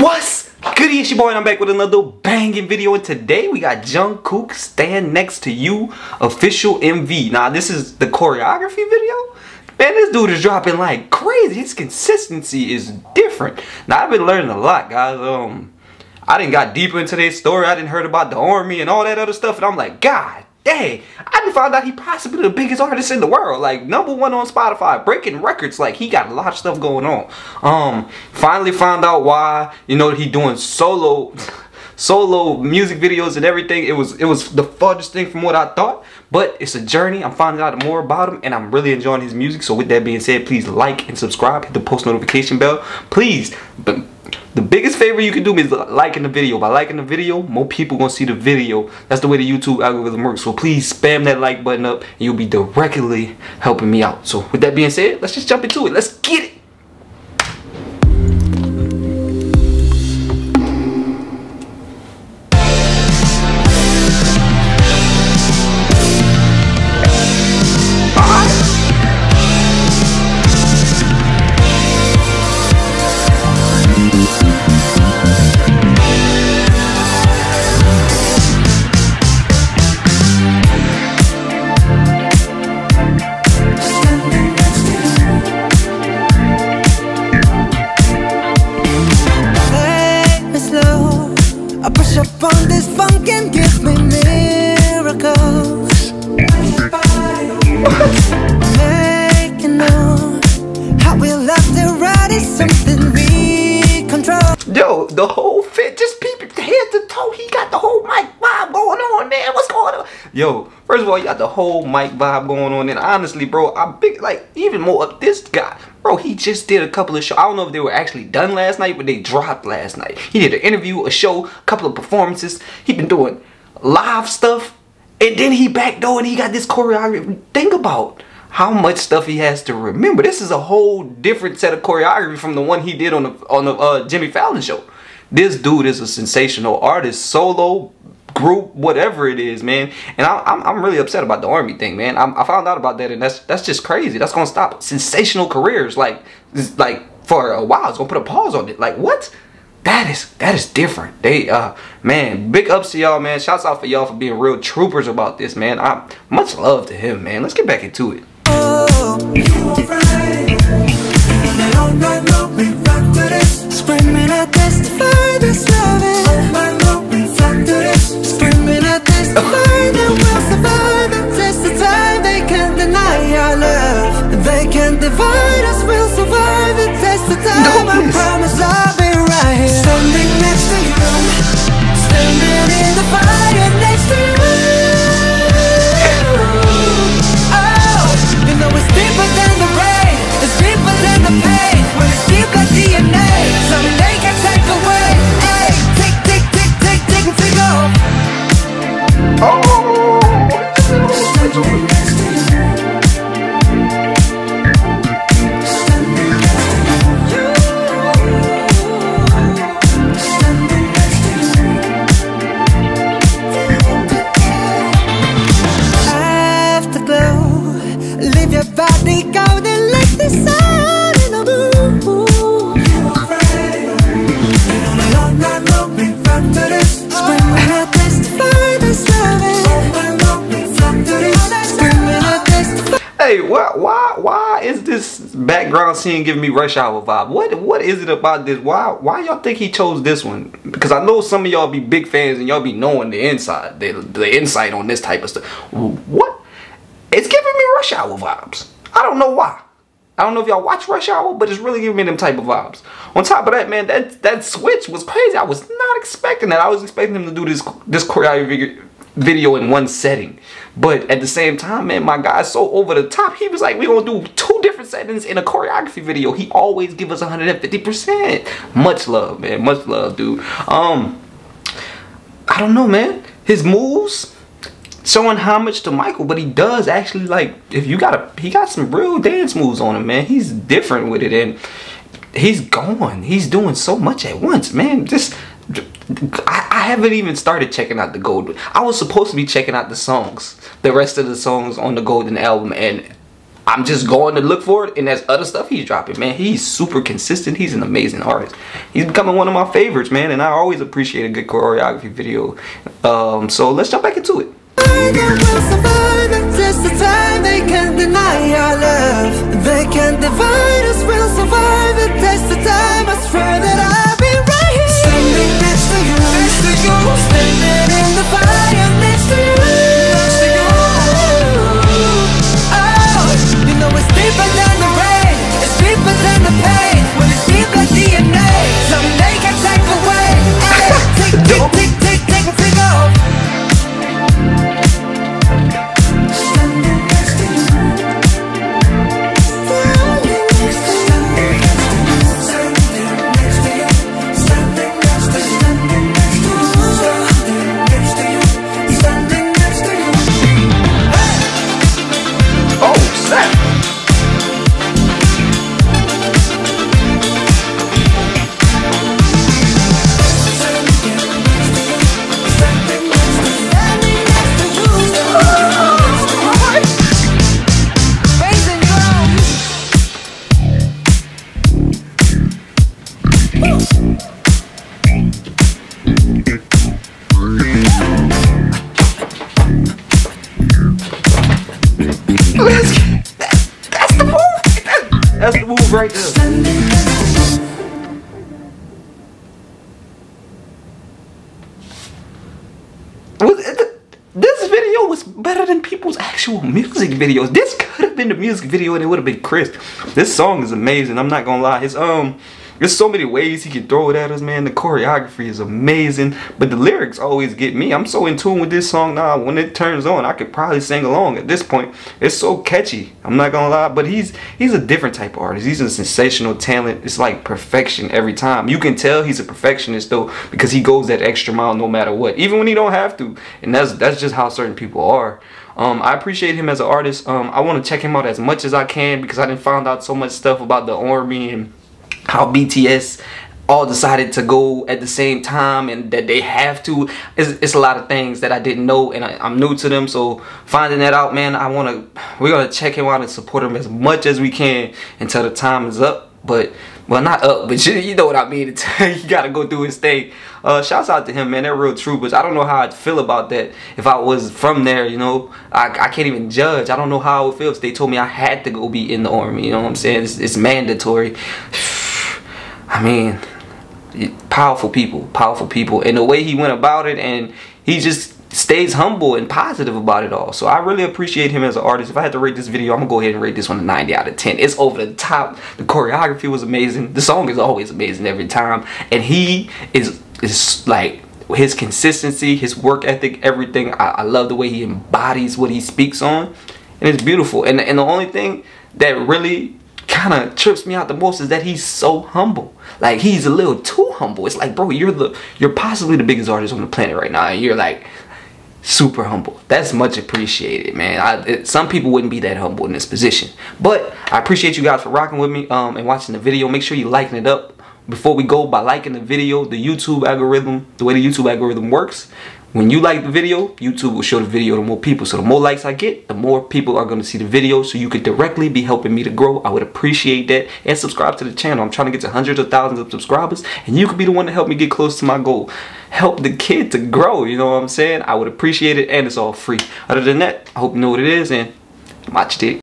What's good? It's your boy and I'm back with another banging video and today we got Jungkook Stand Next to You official MV. Now this is the choreography video. Man, this dude is dropping like crazy. His consistency is different. Now I've been learning a lot, guys. Um, I didn't got deeper into this story. I didn't heard about the army and all that other stuff, and I'm like, God dang, I just found out he possibly the biggest artist in the world. Like number one on Spotify, breaking records. Like he got a lot of stuff going on. Um, finally found out why, you know, he doing solo solo music videos and everything. It was it was the farthest thing from what I thought. But it's a journey. I'm finding out more about him and I'm really enjoying his music. So with that being said, please like and subscribe. Hit the post notification bell. Please. The biggest favor you can do me is liking the video. By liking the video, more people gonna see the video. That's the way the YouTube algorithm works. So please spam that like button up and you'll be directly helping me out. So with that being said, let's just jump into it. Let's get it. The whole fit, just peep head to toe. He got the whole mic vibe going on, man. What's going on? Yo, first of all, you got the whole mic vibe going on. And honestly, bro, I'm big, like, even more of this guy. Bro, he just did a couple of shows. I don't know if they were actually done last night, but they dropped last night. He did an interview, a show, a couple of performances. He been doing live stuff. And then he back door and he got this choreography. Think about how much stuff he has to remember. This is a whole different set of choreography from the one he did on the on the uh, Jimmy Fallon show. This dude is a sensational artist, solo, group, whatever it is, man. And I, am I'm, I'm really upset about the army thing, man. I, I found out about that, and that's that's just crazy. That's gonna stop sensational careers, like like for a while. It's gonna put a pause on it. Like what? That is that is different. They uh man, big ups to y'all, man. Shouts out for y'all for being real troopers about this, man. I much love to him, man. Let's get back into it. Divide Standing Hey, why why why is this background scene giving me rush hour vibe? What what is it about this? Why why y'all think he chose this one? Because I know some of y'all be big fans and y'all be knowing the inside, the, the insight on this type of stuff. What? It's giving me rush hour vibes. I don't know why. I don't know if y'all watch Rush Hour, but it's really giving me them type of vibes. On top of that, man, that that switch was crazy. I was not expecting that. I was expecting him to do this this choreography video in one setting. But at the same time, man, my guy's so over the top. He was like, we're gonna do two different settings in a choreography video. He always give us 150%. Much love, man. Much love, dude. Um, I don't know, man. His moves showing homage to Michael, but he does actually like if you got a he got some real dance moves on him, man. He's different with it and he's gone. He's doing so much at once, man. Just I, I haven't even started checking out the gold. I was supposed to be checking out the songs, the rest of the songs on the golden album, and I'm just going to look for it, and there's other stuff he's dropping, man. He's super consistent. He's an amazing artist. He's becoming one of my favorites, man, and I always appreciate a good choreography video. Um, so let's jump back into it. The time they can't deny our love. They can't divide us. We'll survive the test of time. I swear that I'll This video was better than people's actual music videos. This could have been the music video and it would have been crisp. This song is amazing. I'm not gonna lie. It's um, there's so many ways he can throw it at us, man. The choreography is amazing, but the lyrics always get me. I'm so in tune with this song now. When it turns on, I could probably sing along. At this point, it's so catchy. I'm not gonna lie, but he's he's a different type of artist. He's a sensational talent. It's like perfection every time. You can tell he's a perfectionist though because he goes that extra mile no matter what, even when he don't have to. And that's that's just how certain people are. Um, I appreciate him as an artist. Um, I want to check him out as much as I can because I didn't find out so much stuff about the army and how BTS all decided to go at the same time and that they have to. It's, it's a lot of things that I didn't know and I, I'm new to them. So finding that out, man, I want to. We're gonna check him out and support him as much as we can until the time is up. But well, not up, but you, you know what I mean. you gotta go through his thing. Uh, shouts out to him, man. They're real troopers. I don't know how I'd feel about that if I was from there. You know, I, I can't even judge. I don't know how it feels. they told me I had to go be in the army. You know what I'm saying? It's, it's mandatory. I mean, powerful people, powerful people, and the way he went about it, and he just stays humble and positive about it all. So I really appreciate him as an artist. If I had to rate this video, I'm gonna go ahead and rate this one a 90 out of 10. It's over the top. The choreography was amazing. The song is always amazing every time, and he is is like his consistency, his work ethic, everything. I, I love the way he embodies what he speaks on, and it's beautiful. And and the only thing that really kind of trips me out the most is that he's so humble. Like he's a little too humble. It's like, bro, you're the you're possibly the biggest artist on the planet right now, and you're like super humble. That's much appreciated, man. I, it, some people wouldn't be that humble in this position, but I appreciate you guys for rocking with me um, and watching the video. Make sure you liking it up before we go by liking the video. The YouTube algorithm, the way the YouTube algorithm works. When you like the video, YouTube will show the video to more people. So the more likes I get, the more people are going to see the video. So you could directly be helping me to grow. I would appreciate that. And subscribe to the channel. I'm trying to get to hundreds of thousands of subscribers. And you could be the one to help me get close to my goal. Help the kid to grow. You know what I'm saying? I would appreciate it. And it's all free. Other than that, I hope you know what it is. And watch it.